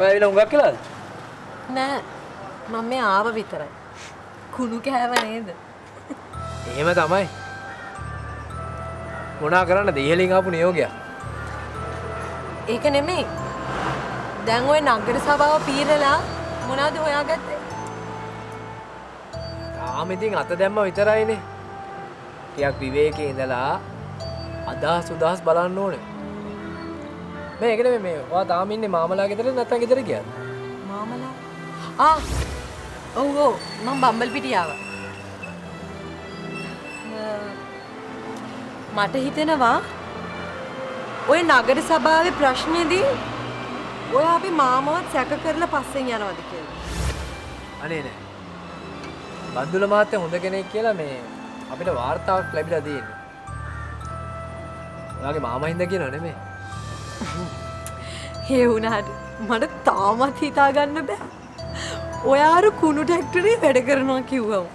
ඔය ඇවිල්ලා හුඟක් කියලාද? නෑ මම මේ ආව විතරයි. කුණු කෑව නේද? එහෙම තමයි. මොනා කරන්නද ඉහලින් ආපු නියෝගයක්? ඒක නෙමෙයි. දැන් ওই නගර සභාව පීරලා මොනවද හොයාගත්තේ? තාම ඉතින් අත දැම්ම විතරයිනේ. ටිකක් විවේකේ ඉඳලා අදහස් උදහස් බලන්න ඕනේ. මේ නෙමෙයි මේ ඔයා තාම ඉන්නේ මාමලා ගෙදරද නැත්නම් ගෙදර ගියාද? මාමලා. ආ. ඔව් මම බම්බල් පිටිය ආවා. මට හිතෙනවා ඔය නගර සභාවේ ප්‍රශ්නේදී ඔය අපි මාමවත් සැක කරලා පස්සෙන් යනවද කියලා. අනේ නෑ. බන්දුල මහත්තයා හොඳ කෙනෙක් කියලා මේ අපිට වාර්තාවක් ලැබිලා තියෙන්නේ. ඔයාගේ මාමා හින්දා කියනව නෙමෙයි. ඒ වුණාට මට තාමත් හිතා ගන්න බෑ. ඔයාරු කුණු ටැක්ටරේ වැඩ කරනවා කිව්වම.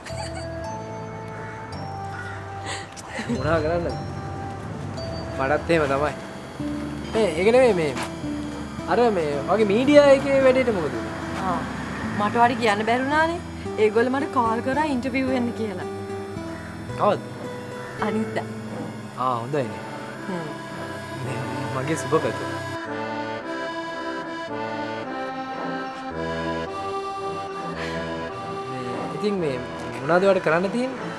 මොනා කරන්නද? මටත් එහෙම තමයි. මේ ඒක නෙමෙයි මේ අර මේ වගේ මීඩියා එකේ වැඩේට මොකද? ආ මට වඩ කියන්න බැරුණානේ. ඒගොල්ලෝ මට කෝල් කරා ඉන්ටර්විව් වෙන්න කියලා. කවද්ද? අනිද්දා. ආ හොඳයිනේ. හ්ම්. සුබ පැතුම්. මේ ඉතින් මේ මොනවද ඔයාලට කරන්න තියෙන්නේ?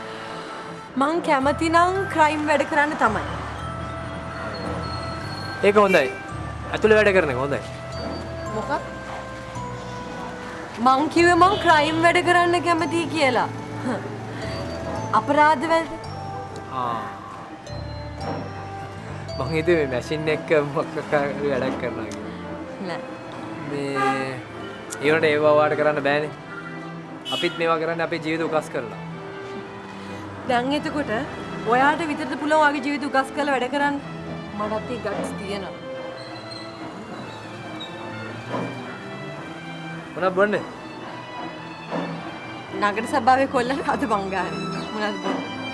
මං කැමති නම් ක්‍රයිම් වැඩ කරන්න තමයි. ඒක හොඳයි. ඇතුළේ වැඩ කරන එක හොඳයි. මොකක්? මං කිව්වේ මං ක්‍රයිම් වැඩ කරන්න කැමතියි කියලා. අපරාධ වැඩ. ආ. මං හිතුවේ මේ මැෂින් එක මොකක් හරි වැඩක් කරනවා. මේ ඒ වුණාට ඒව වාට කරන්න බෑනේ. අපිත් මේවා කරන්නේ අපේ ජීවිත උකස් කරලා. දැන් එතකොට ඔයාට විතරද පුළුවන් වගේ ජීවිත උකස් කරලා වැඩ කරන්න? මටත් ඒ ගට්ස් තියෙනවා. මොනවද බොන්නේ? නගර සභාවේ කොල්ලන් අද බංගානේ. මොනවද බොන්නේ?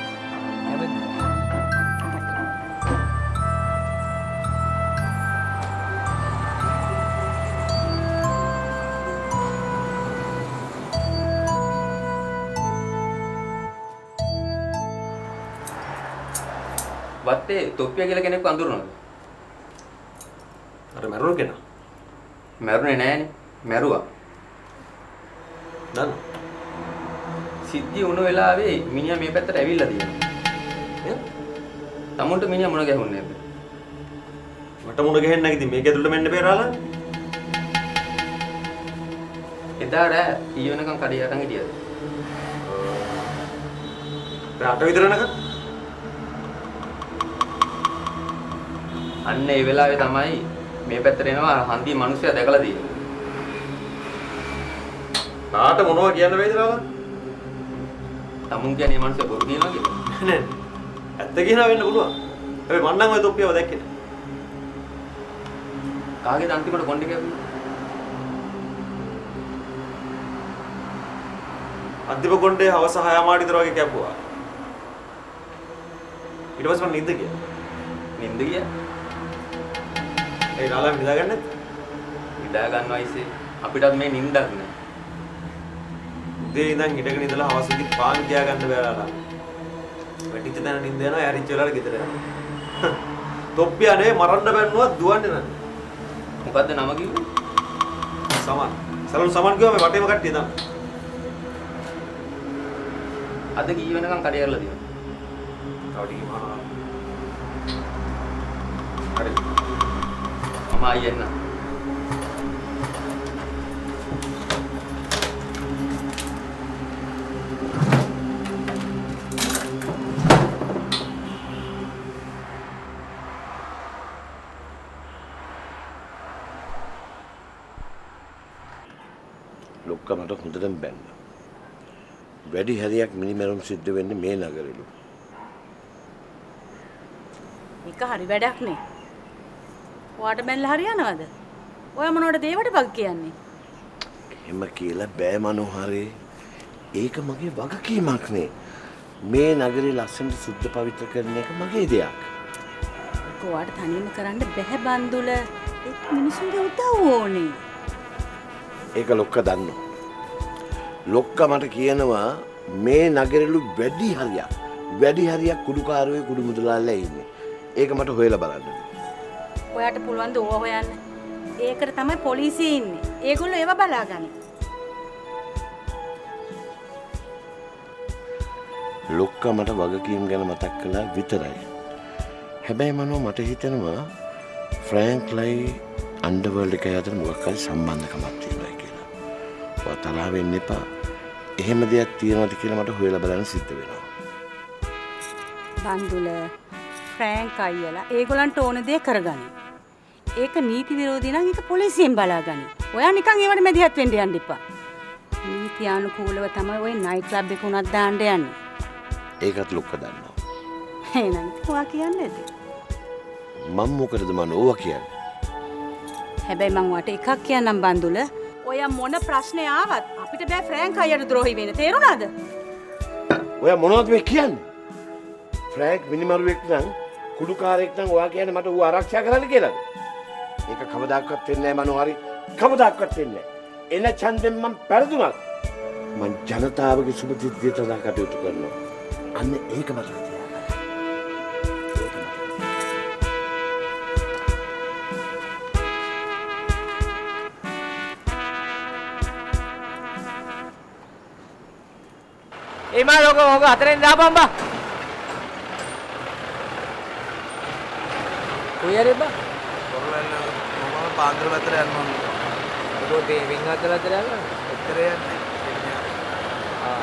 වත්තේ තොප්පිය කියලා කෙනෙක්ව අඳුරනවද? අර මැරුණු කෙනා. මැරුණේ නෑනේ. මැරුවා. දන්න. සිද්ධිය වුණ වෙලාවේ මිනිහා මේ පැත්තට ඇවිල්ලා තියෙනවා. තමුන්ට මිනිහා මුණ ගැහුන්නේ නැද්ද? මට මුණ ගැහෙන්න නැගිටින් මේක ඇතුළට මෙන්න බේරාලා. එදා රෑ ඊ වෙනකන් කඩේ යටන් හිටියද? රාට විතර නක. අන්න ඒ වෙලාවේ තමයි මේ පැත්තට එනවා හන්දිය මිනිස්සයා දැකලා තියෙන්නේ. රාට මොනවා කියන්න වේද රාලා? තමුන් කියන්නේ මේ මිනිස්සයා බොරු කියනවා කියලා. නෑ. ඇත්ත කියනවා වෙන්න පුළුවන්. හැබැයි මං නම් ඔය තොප්පියව දැක්කේ නෑ. කාගේද අන්තිමට කොණ්ඩේ කැපුණේ? අන්තිම කොණ්ඩේ හවස 6 මාට විතර වගේ කැපුවා. ඊට පස්සේ මම නිින්ද ගියා. නින්ද ගියා. ඒ රාලා නිදාගන්න නැත්ද? ඉඳා ගන්නවා ඉසේ. අපිටත් මේ නින්දක් නෑ. උදේ ඉඳන් හිටගෙන ඉඳලා හවස ඉදි පාන් කියා ගන්න බෑ රාලා. වැටිච්ච තැන නිින්ද යනවා ඇරිච්ච වෙලාවට ගෙදර යනවා. තොප්පියා නේ මරන්න බැන්නුවත් දුවන්නේ නැහැ. මොකද්ද නම කිව්වේ? සමන්. සලුන් සමන් කිව්වා මේ වටේම කට්ටිය තමයි. අද කී වෙනකන් කඩේ කරලා තියෙනවා. තව ටිකක්. හරි. මම ආයෙ එන්න. ලොක්කා මට හොඳටම බැන්න. වැඩි හැරියක් මිනිමැරුම් සිද්ධ වෙන්නේ මේ නගරෙලු. එක හරි වැඩක් නේ. ඔයාට බැලලා හරියනවද? ඔය මොනවටද ඒවට බග් කියන්නේ? එහෙම කියලා බෑ මනෝහරේ. ඒක මගේ වගකීමක් නේ. මේ නගරේ ලස්සනට සුද්ධ පවිත්‍ර කරන එක මගේ දෙයක්. ඒක ඔයාට තනියම කරන්න බැහැ බන්දුල. ඒක මිනිසුන්ගේ උදව් ඕනේ. ඒක ලොක්ක දන්න. ලොක්ක මට කියනවා මේ නගරලු වැඩි හරියක් වැඩි හරියක් කුඩුකාරුවේ කුඩු මුදලාල්ල ඉන්නේ. ඒක මට හොයල බලන්න. ඔයාට පුළුවන් ඕවා හොයන්න. ඒකට තමයි පොලිසිය ඉන්නේ. ඒගොල්ලෝ ඒව බලාගන්නේ. ලොක්ක මට වගකීම් ගැන මතක් කලා විතරයි. හැබැයි මනෝ මට හිතෙනවා ෆ්‍රෑන්ක්ලයි අන්ඩවර්ල්ඩ එක අතර මොකක්කල් සම්බන්ධකමක් තියෙනයි කියලා. ඔයා තරහ වෙන්න එපා. එහෙම දෙයක් තියෙනවද කියලා මට හොයලා බලන්න සිද්ධ වෙනවා. බන්දුල ෆ්‍රෑන්ක් අයියලා ඒගොල්ලන්ට ඕන දේ කරගනි. ඒක නීති විරෝධී නම් ඒක පොලිසියෙන් බලාගනි. ඔයා නිකන් ඒවට මැදිහත් වෙන්න යන්න එපා. නීතියානුකූලව තමයි ওই නයිට් ක්ලබ් එක උනත් දාන්න යන්නේ. ඒකත් ලොක්ක දන්නවා. එහෙනම් ඔයා කියන්නේ නැද්ද? මම මොකටද මන ඕවා කියන්නේ. හැබැයි මං වට එකක් කියන්නම් බන්දුල. ඔය මොන ප්‍රශ්නේ ආවත් අපිට බෑ ෆ්‍රෑන්ක් අයියට ද්‍රෝහි වෙන්න. තේරුණාද? ඔය මොනවද මේ කියන්නේ? ෆ්‍රෑන්ක් මිනිමරුවෙක් නම් කුඩුකාරයෙක් නම් ඔයා කියන්නේ මට ඌ ආරක්ෂා කරන්න කියලාද? ඒක කවදාකවත් වෙන්නේ නැහැ මනෝ හරි. කවදාකවත් වෙන්නේ නැහැ. එන ඡන්දෙන් මම පෙරදුනත් මං ජනතාවගේ සුබ සිද්ධිය සඳහා කටයුතු කරනවා. අන්න ඒක මතක තියාගන්න. ඒක මතක. ඒමා ලෝක ඕක අතරෙන් දාපන් බා. කොහේ බා? කොරලන්න මම පාන්දර පැත්තට යනවා ඔක මේ වින් අතර අතර යනවා. එතර යන්නේ ආ.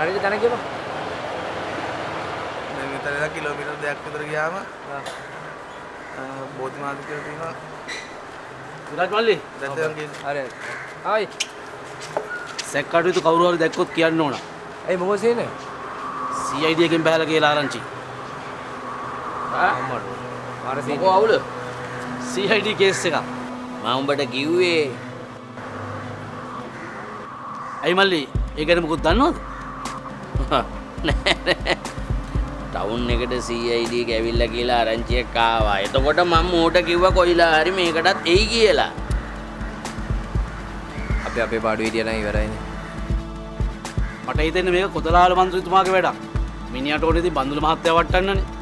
හරියට තන කියපන්. දැන් මෙතන ඉඳන් කිලෝමීටර් දෙකක් විතර ගියාම ආ. බෝධිමාද කියලා තියෙනවා විරාජ් මල්ලි හරි. ආයි. සැක් කටයුතු කවුරු හරි දැක්කොත් කියන්න ඕන. ඒ මොකද සීනේ? CID එකෙන් බහැලා කියලා ආරංචි. අම්මඩ. මොකෝ අවුල CID කේස් එක. මම උඹට කිව්වේ ඇයි මල්ලි ඒ ගැන මොකුත් දන්නවද? ටවුන් එකට CID එක ඇවිල්ලා කියලා ආරංචියක් ආවා. එතකොට මම මෝට කිව්වා කොයිලා හරි මේකටත් එයි කියලා. අපි අපේ පාඩු විදිය නම් ඉවරයිනේ. මට හිතෙන්නේ මේක කොතලාල මන්ත්‍රීතුමාගේ වැඩක්. මිනිහට ඕනේ ඉතින් බන්දුල මහත්තයා වට්ටන්නනේ.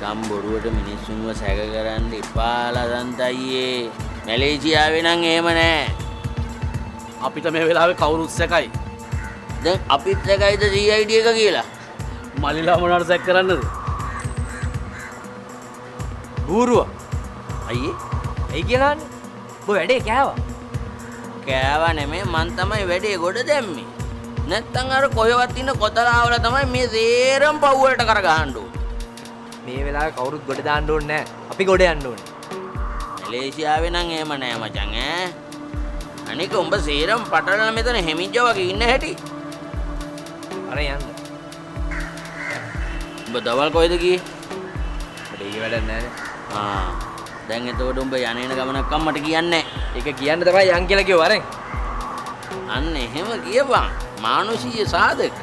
නිකම් බොරුවට මිනිස්සුන්ව සැක කරන්න එපාලා දන්තයියේ. මැලේසියාවේ නම් එහෙම නෑ. අපිට මේ වෙලාවේ කවුරුත් සැකයි. දැන් අපිත් සැකයිද CID එක කියලා. මල්ලිලා මොනවට සැක කරන්නද? බූරුව. අයියේ ඇයි කියලාන්නේ? ඔබ වැඩේ කෑවා. කෑවා නෙමේ මං තමයි වැඩේ ගොඩ දැම්මේ. නැත්තම් අර කොහෙවත් ඉන්න කොතලාවල තමයි මේ සේරම පව්වලට කරගහන්න ඕනේ. මේ වෙලාවේ කවුරුත් ගොඩ දාන්න ඕනේ නැහැ. අපි ගොඩ යන්න ඕනේ. මැලේසියාවේ නම් එහෙම නෑ මචං ඈ. අනික උඹ සේරම පටලලා මෙතන හෙමිජ්ජ වගේ ඉන්න හැටි. අර යන්න. උඹ දවල් කොහෙද ගියේ? අපිට ඊ වැඩක් නැහැනේ. ආ. දැන් එතකොට උඹ යන්නේන ගමනක් අම්මට කියන්නේ ඒක කියන්න තමයි යන් කියලා කිව්ව අරන්. අන්න එහෙම කියපන්. මානුෂීය සාධක.